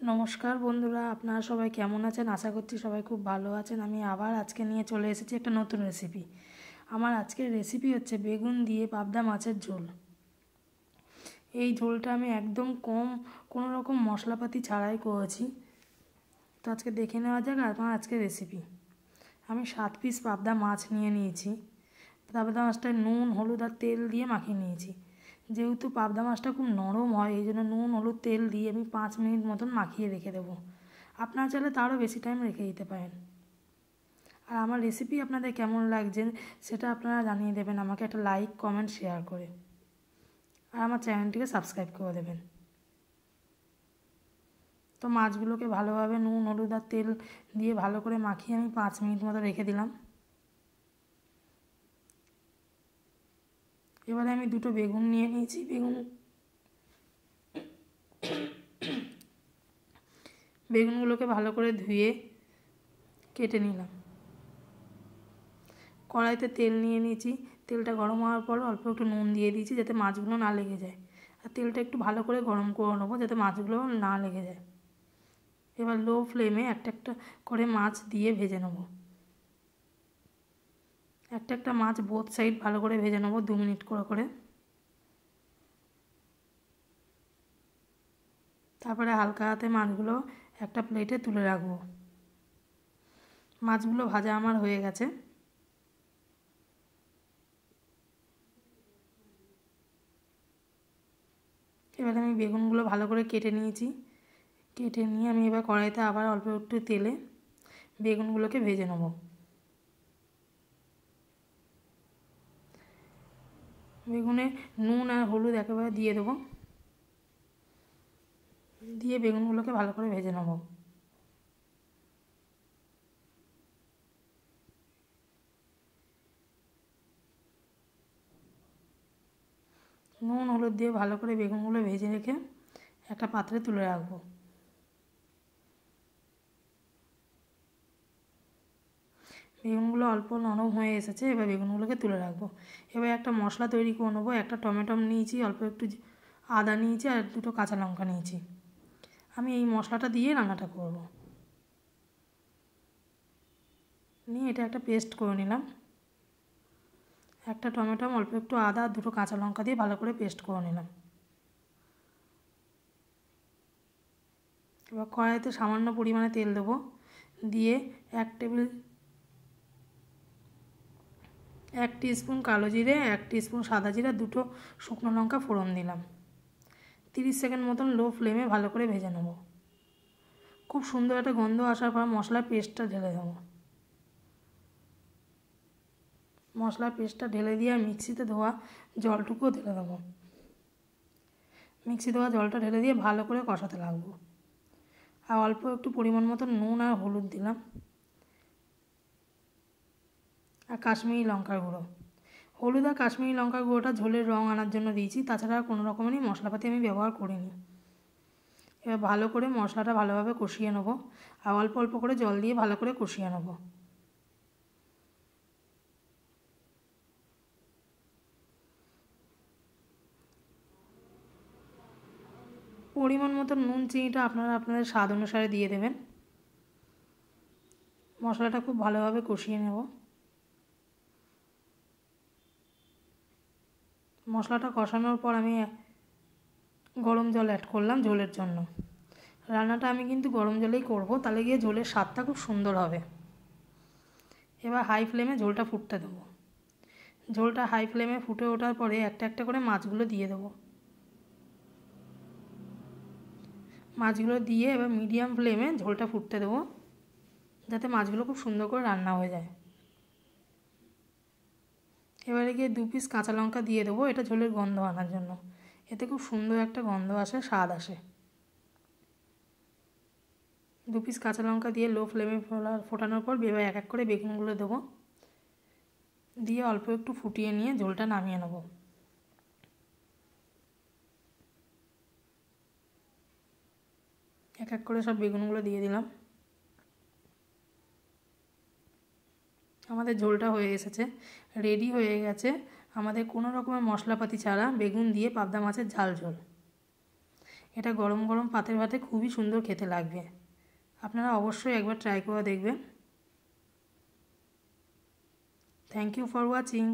নমস্কার বন্ধুরা, আপনারা সবাই কেমন আছেন? আশা করছি সবাই খুব ভালো আছেন। আমি আবার আজকে নিয়ে চলে এসেছি একটা নতুন রেসিপি আমার আজকের রেসিপি হচ্ছে বেগুন দিয়ে পাবদা মাছের ঝোল। এই ঝোলটা আমি একদম কম, কোনো রকম মশলাপাতি ছাড়াই করেছি। তো আজকে দেখে নেওয়া যাক আমার আজকের রেসিপি আমি সাত পিস পাবদা মাছ নিয়ে নিয়েছি। পাবদা মাছটায় নুন, হলুদ আর তেল দিয়ে মাখিয়ে নিয়েছি। যেহেতু পাবদা মাছটা খুব নরম হয়, এই জন্য নুন, হলুদ, তেল দিয়ে আমি পাঁচ মিনিট মতন মাখিয়ে রেখে দেবো। আপনারা চাইলে তারও বেশি টাইম রেখে দিতে পারেন। আর আমার রেসিপি আপনাদের কেমন লাগছে, সেটা আপনারা জানিয়ে দেবেন। আমাকে একটা লাইক কমেন্ট শেয়ার করে। আর আমার চ্যানেলটিকে সাবস্ক্রাইব করে দেবেন। তো মাছগুলোকে ভালোভাবে নুন, হলুদ আর তেল দিয়ে ভালো করে মাখিয়ে আমি পাঁচ মিনিট মতো রেখে দিলাম। এবারে আমি দুটো বেগুন নিয়ে নিয়েছি, বেগুন বেগুনগুলোকে ভালো করে ধুয়ে কেটে নিলাম। কড়াইতে তেল নিয়ে নিয়েছি, তেলটা গরম হওয়ার পর অল্প একটু নুন দিয়ে দিয়েছি যাতে মাছগুলো না লেগে যায়। আর তেলটা একটু ভালো করে গরম করে নেব যাতে মাছগুলো না লেগে যায়। এবার লো ফ্লেমে একটা একটা করে মাছ দিয়ে ভেজে নেব। একটা একটা মাছ বোথ সাইড ভালো করে ভেজে নেব, দু মিনিট করে করে। তারপরে হালকা হাতে মাছগুলো একটা প্লেটে তুলে রাখব। মাছগুলো ভাজা আমার হয়ে গেছে। এবারে আমি বেগুনগুলো ভালো করে কেটে নিয়েছি। কেটে নিয়ে আমি এবার কড়াইতে আবার অল্প একটু তেলে বেগুনগুলোকে ভেজে নেব। বেগুনে নুন আর হলুদ একেবারে দিয়ে দেবো। দিয়ে বেগুনগুলোকে ভালো করে ভেজে নেব। নুন, হলুদ দিয়ে ভালো করে বেগুনগুলো ভেজে রেখে একটা পাত্রে তুলে রাখব। বেগুনগুলো অল্প নরম হয়ে এসেছে, এবার বেগুনগুলোকে তুলে রাখব। এবার একটা মশলা তৈরি করে নেব, একটা টমেটো নিয়েছি, অল্প একটু আদা নিয়েছি আর দুটো কাঁচা লঙ্কা নিয়েছি। আমি এই মশলাটা দিয়ে রান্নাটা করব। নিয়ে এটা একটা পেস্ট করে নিলাম। একটা টমেটো, অল্প একটু আদা আর দুটো কাঁচা লঙ্কা দিয়ে ভালো করে পেস্ট করে নিলাম। এবার কড়াইতে সামান্য পরিমাণে তেল দেবো। দিয়ে এক টেবিল এক স্পুন কালো জিরে, এক স্পুন সাদা জিরা, দুটো শুকনো লঙ্কা ফোড়ন দিলাম। তিরিশ সেকেন্ড মতন লো ফ্লেমে ভালো করে ভেজে নেব। খুব সুন্দর একটা গন্ধ আসার পর মশলার পেস্টটা ঢেলে দেবো। মশলার পেস্টটা ঢেলে দিয়ে মিক্সিতে ধোয়া জলটুকুও ঢেলে দেবো। মিক্সি ধোয়া জলটা ঢেলে দিয়ে ভালো করে কষাতে লাগবো। আর অল্প একটু পরিমাণ মতো নুন আর হলুদ দিলাম। আর কাশ্মীরি লঙ্কার গুঁড়ো। হলুদ আর কাশ্মীরি লঙ্কার গুঁড়োটা ঝোলের রঙ আনার জন্য দিয়েছি, তাছাড়া কোনো রকমেরই মশলাপাতি আমি ব্যবহার করিনি। এবার ভালো করে মশলাটা ভালোভাবে কষিয়ে নেব আর অল্প অল্প করে জল দিয়ে ভালো করে কষিয়ে নেব। পরিমাণ মতো নুন, চিনিটা আপনারা আপনাদের স্বাদ অনুসারে দিয়ে দেবেন। মশলাটা খুব ভালোভাবে কষিয়ে নেব। মশলাটা কষানোর পর আমি গরম জল অ্যাড করলাম ঝোলের জন্য। রান্নাটা আমি কিন্তু গরম জলেই করব, তাহলে গিয়ে ঝোলের স্বাদটা খুব সুন্দর হবে। এবার হাই ফ্লেমে ঝোলটা ফুটতে দেবো। ঝোলটা হাই ফ্লেমে ফুটে ওঠার পরে একটা একটা করে মাছগুলো দিয়ে দেবো। মাছগুলো দিয়ে এবার মিডিয়াম ফ্লেমে ঝোলটা ফুটতে দেবো, যাতে মাছগুলো খুব সুন্দর করে রান্না হয়ে যায়। এবারে গিয়ে দু পিস কাঁচা লঙ্কা দিয়ে দেবো, এটা ঝোলের গন্ধ আনার জন্য। এতে খুব সুন্দর একটা গন্ধ আসে, স্বাদ আসে। দু পিস কাঁচা লঙ্কা দিয়ে লো ফ্লেমে ফোলা, ফোটানোর পর এবার এক এক করে বেগুনগুলো দেবো। দিয়ে অল্প একটু ফুটিয়ে নিয়ে ঝোলটা নামিয়ে নেব। এক এক করে সব বেগুনগুলো দিয়ে দিলাম। আমাদের ঝোলটা হয়ে এসেছে রেডি হয়ে গেছে। আমাদের কোনো রকমের মশলাপাতি ছাড়া বেগুন দিয়ে পাবদা মাছের ঝাল ঝোল। এটা গরম গরম পাতের ভাতে খুবই সুন্দর খেতে লাগবে। আপনারা অবশ্যই একবার ট্রাই করে দেখবেন। Thank you for watching